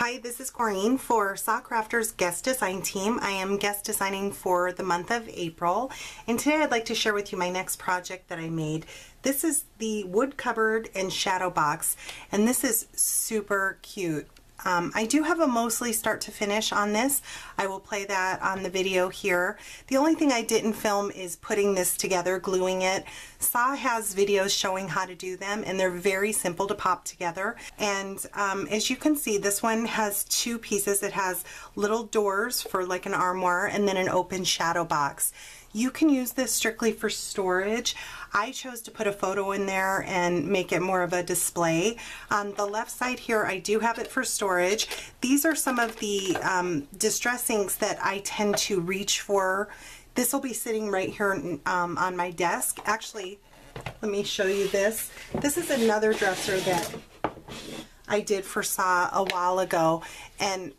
Hi, this is Corene for Sa Crafters Guest Design Team. I am guest designing for the month of April and today I'd like to share with you my next project that I made. This is the wood cupboard and shadow box and this is super cute. Um, I do have a mostly start to finish on this. I will play that on the video here. The only thing I didn't film is putting this together, gluing it. Sa has videos showing how to do them and they're very simple to pop together. And um, as you can see, this one has two pieces. It has little doors for like an armoire and then an open shadow box. You can use this strictly for storage. I chose to put a photo in there and make it more of a display. On the left side here, I do have it for storage. These are some of the um, distress inks that I tend to reach for. This will be sitting right here um, on my desk. Actually, let me show you this. This is another dresser that I did for Sa a while ago and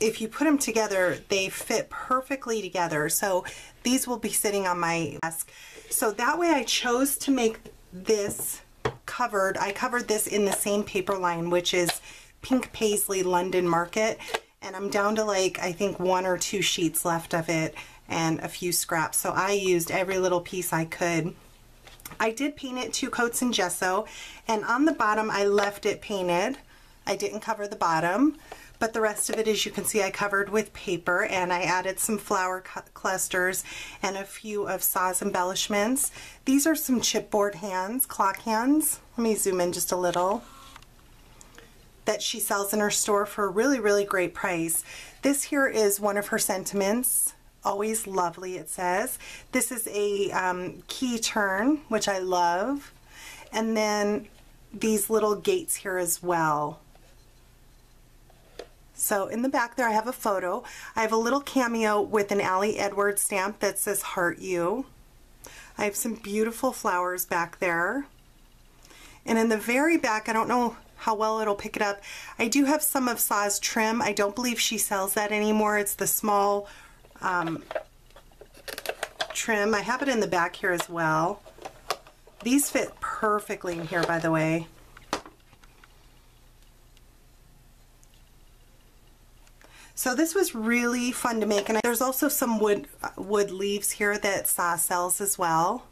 if you put them together, they fit perfectly together. So these will be sitting on my desk. So that way I chose to make this covered. I covered this in the same paper line, which is Pink Paislee London Market. And I'm down to like, I think one or two sheets left of it and a few scraps. So I used every little piece I could. I did paint it two coats in gesso and on the bottom I left it painted. I didn't cover the bottom but the rest of it, as you can see, I covered with paper and I added some flower clusters and a few of Sa's embellishments. These are some chipboard hands, clock hands. Let me zoom in just a little that she sells in her store for a really, really great price. This here is one of her sentiments. Always lovely, it says. This is a um, key turn, which I love. And then these little gates here as well. So in the back there I have a photo. I have a little cameo with an Ali Edwards stamp that says Heart You. I have some beautiful flowers back there. And in the very back, I don't know how well it'll pick it up, I do have some of Sa's trim. I don't believe she sells that anymore. It's the small um, trim. I have it in the back here as well. These fit perfectly in here, by the way. So this was really fun to make and there's also some wood uh, wood leaves here that Sa sells as well.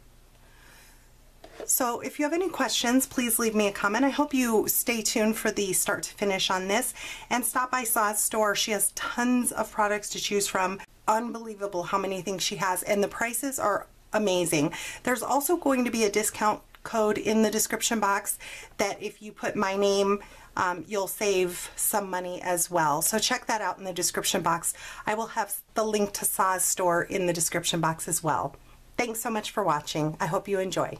So if you have any questions, please leave me a comment. I hope you stay tuned for the start to finish on this and stop by Sa's store. She has tons of products to choose from. Unbelievable how many things she has and the prices are amazing. There's also going to be a discount code in the description box that if you put my name um, you'll save some money as well. So check that out in the description box. I will have the link to Sa's store in the description box as well. Thanks so much for watching. I hope you enjoy.